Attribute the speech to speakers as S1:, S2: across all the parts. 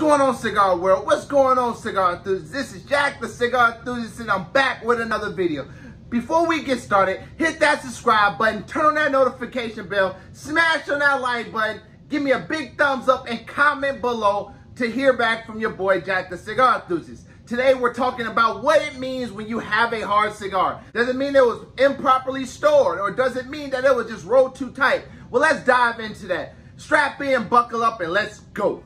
S1: going on, cigar world? What's going on, cigar enthusiasts? This is Jack, the cigar enthusiast, and I'm back with another video. Before we get started, hit that subscribe button, turn on that notification bell, smash on that like button, give me a big thumbs up, and comment below to hear back from your boy Jack, the cigar enthusiast. Today we're talking about what it means when you have a hard cigar. Does it mean it was improperly stored, or does it mean that it was just rolled too tight? Well, let's dive into that. Strap in, buckle up, and let's go.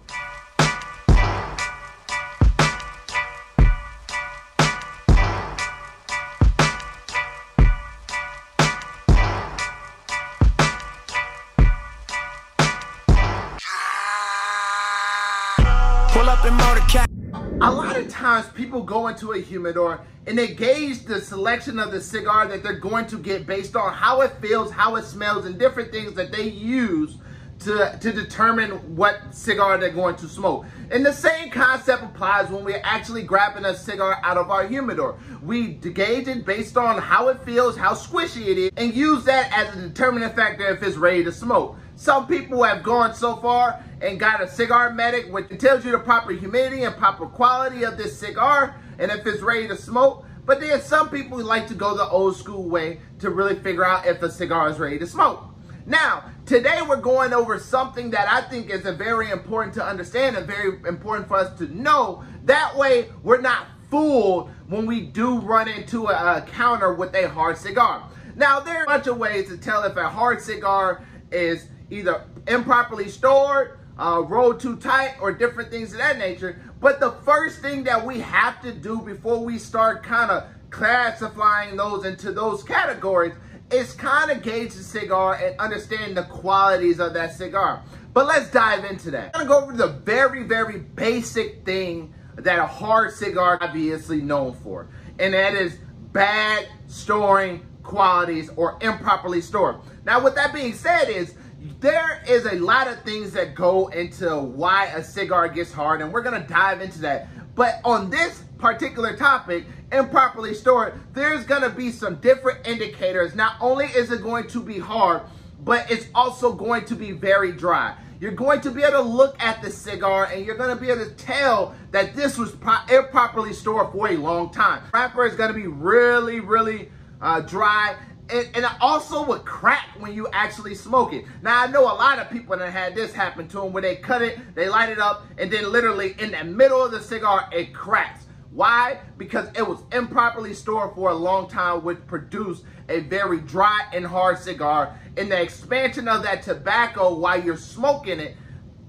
S1: A lot of times people go into a humidor and they gauge the selection of the cigar that they're going to get based on how it feels, how it smells, and different things that they use to, to determine what cigar they're going to smoke. And the same concept applies when we're actually grabbing a cigar out of our humidor. We gauge it based on how it feels, how squishy it is, and use that as a determining factor if it's ready to smoke. Some people have gone so far and got a cigar medic, which tells you the proper humidity and proper quality of this cigar and if it's ready to smoke. But then some people who like to go the old school way to really figure out if a cigar is ready to smoke. Now, today we're going over something that I think is very important to understand and very important for us to know. That way, we're not fooled when we do run into a, a counter with a hard cigar. Now, there are a bunch of ways to tell if a hard cigar is either improperly stored, uh, rolled too tight, or different things of that nature. But the first thing that we have to do before we start kind of classifying those into those categories is kind of gauge the cigar and understand the qualities of that cigar. But let's dive into that. I'm gonna go over the very, very basic thing that a hard cigar is obviously known for. And that is bad storing qualities or improperly stored. Now, with that being said is, there is a lot of things that go into why a cigar gets hard, and we're gonna dive into that. But on this particular topic, improperly stored, there's gonna be some different indicators. Not only is it going to be hard, but it's also going to be very dry. You're going to be able to look at the cigar and you're going to be able to tell that this was improperly stored for a long time. Wrapper is going to be really, really uh, dry and, and, it also would crack when you actually smoke it. Now, I know a lot of people that had this happen to them where they cut it, they light it up, and then literally in the middle of the cigar, it cracks. Why? Because it was improperly stored for a long time, which produced a very dry and hard cigar. And the expansion of that tobacco while you're smoking it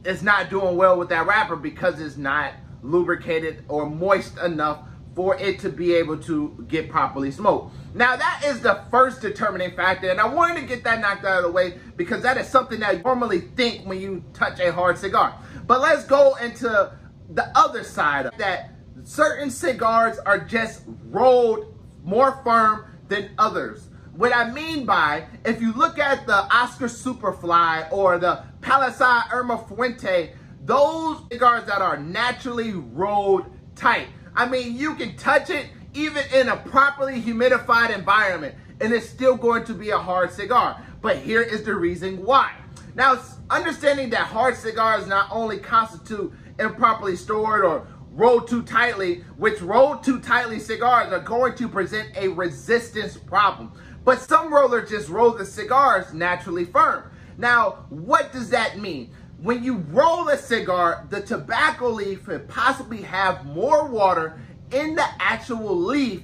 S1: is not doing well with that wrapper because it's not lubricated or moist enough for it to be able to get properly smoked. Now that is the first determining factor and I wanted to get that knocked out of the way because that is something that you normally think when you touch a hard cigar. But let's go into the other side of that. Certain cigars are just rolled more firm than others. What I mean by, if you look at the Oscar Superfly or the Palisade Irma Fuente, those cigars that are naturally rolled tight. I mean, you can touch it even in a properly humidified environment, and it's still going to be a hard cigar. But here is the reason why. Now, understanding that hard cigars not only constitute improperly stored or rolled too tightly, which rolled too tightly cigars are going to present a resistance problem. But some rollers just roll the cigars naturally firm. Now, what does that mean? When you roll a cigar, the tobacco leaf could possibly have more water in the actual leaf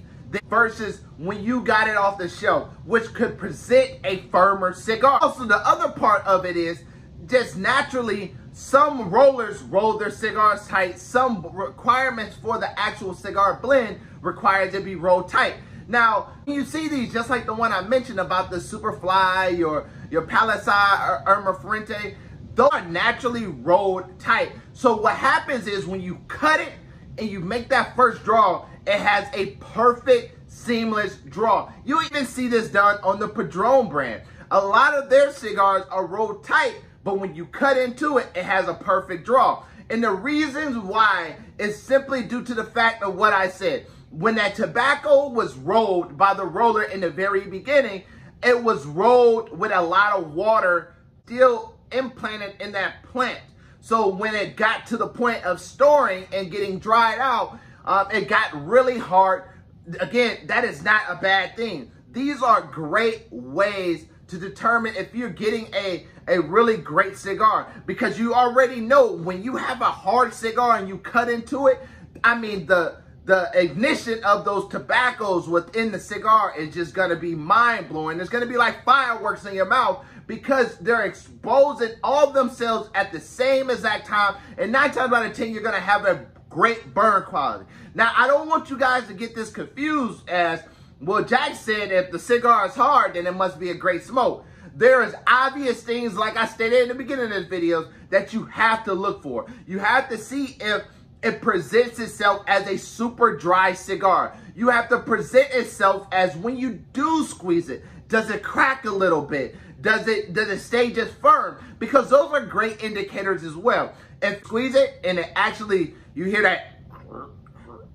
S1: versus when you got it off the shelf, which could present a firmer cigar. Also, the other part of it is just naturally some rollers roll their cigars tight. Some requirements for the actual cigar blend require it to be rolled tight. Now, you see these just like the one I mentioned about the Superfly, your, your Palisade or Irma Fuente, those are naturally rolled tight. So what happens is when you cut it and you make that first draw, it has a perfect seamless draw. You even see this done on the Padron brand. A lot of their cigars are rolled tight, but when you cut into it, it has a perfect draw. And the reasons why is simply due to the fact of what I said. When that tobacco was rolled by the roller in the very beginning, it was rolled with a lot of water still implanted in that plant. So when it got to the point of storing and getting dried out, um, it got really hard. Again, that is not a bad thing. These are great ways to determine if you're getting a, a really great cigar because you already know when you have a hard cigar and you cut into it, I mean, the the ignition of those tobaccos within the cigar is just going to be mind blowing. It's going to be like fireworks in your mouth because they're exposing all themselves at the same exact time. And nine times out of 10, you're going to have a great burn quality. Now, I don't want you guys to get this confused as, well, Jack said if the cigar is hard, then it must be a great smoke. There is obvious things, like I stated in the beginning of this video, that you have to look for. You have to see if it presents itself as a super dry cigar. You have to present itself as when you do squeeze it, does it crack a little bit? Does it does it stay just firm? Because those are great indicators as well. If squeeze it and it actually you hear that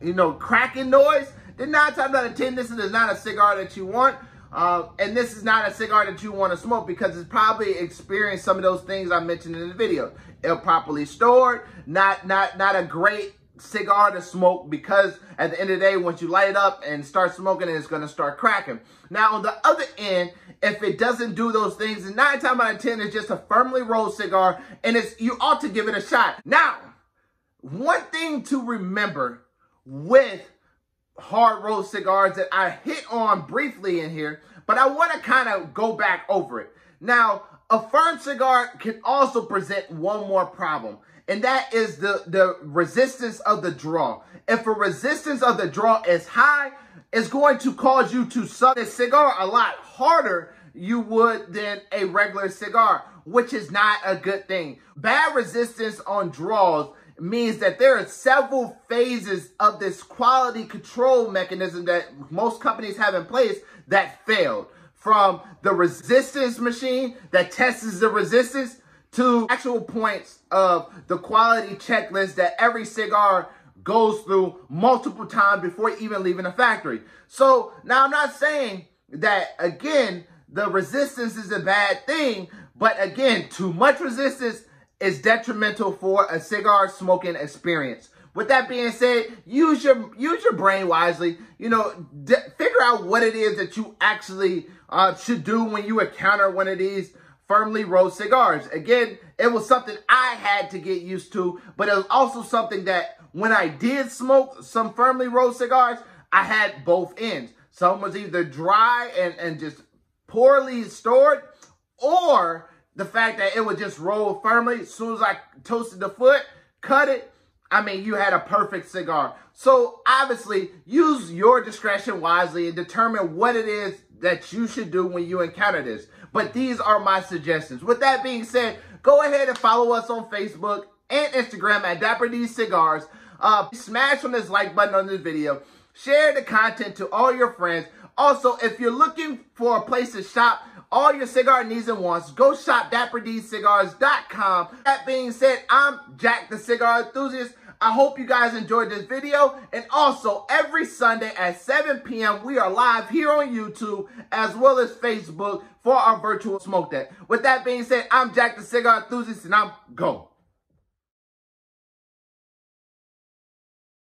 S1: you know cracking noise, then nine times out of ten this is not a cigar that you want. Uh, and this is not a cigar that you want to smoke because it's probably experienced some of those things I mentioned in the video. Improperly stored, not not not a great cigar to smoke because at the end of the day, once you light it up and start smoking, it's going to start cracking. Now, on the other end, if it doesn't do those things, and nine times out of 10, it's just a firmly rolled cigar and it's you ought to give it a shot. Now, one thing to remember with hard rolled cigars that I hit on briefly in here, but I want to kind of go back over it. Now, a firm cigar can also present one more problem, and that is the, the resistance of the draw. If a resistance of the draw is high, it's going to cause you to suck a cigar a lot harder you would than a regular cigar, which is not a good thing. Bad resistance on draws means that there are several phases of this quality control mechanism that most companies have in place that failed. From the resistance machine that tests the resistance to actual points of the quality checklist that every cigar goes through multiple times before even leaving the factory. So now I'm not saying that, again, the resistance is a bad thing, but again, too much resistance is detrimental for a cigar smoking experience. With that being said, use your use your brain wisely. You know, figure out what it is that you actually uh, should do when you encounter one of these firmly rolled cigars. Again, it was something I had to get used to, but it was also something that when I did smoke some firmly rolled cigars, I had both ends. Some was either dry and, and just poorly stored, or the fact that it would just roll firmly as soon as I toasted the foot, cut it. I mean, you had a perfect cigar. So obviously, use your discretion wisely and determine what it is that you should do when you encounter this. But these are my suggestions. With that being said, go ahead and follow us on Facebook and Instagram at Dapper D's Cigars. Uh, smash on this like button on this video. Share the content to all your friends. Also, if you're looking for a place to shop, all your cigar needs and wants, go shop dapperdscigars.com. That being said, I'm Jack the Cigar Enthusiast. I hope you guys enjoyed this video. And also, every Sunday at 7 p.m., we are live here on YouTube as well as Facebook for our virtual smoke deck. With that being said, I'm Jack the Cigar Enthusiast and I'm go.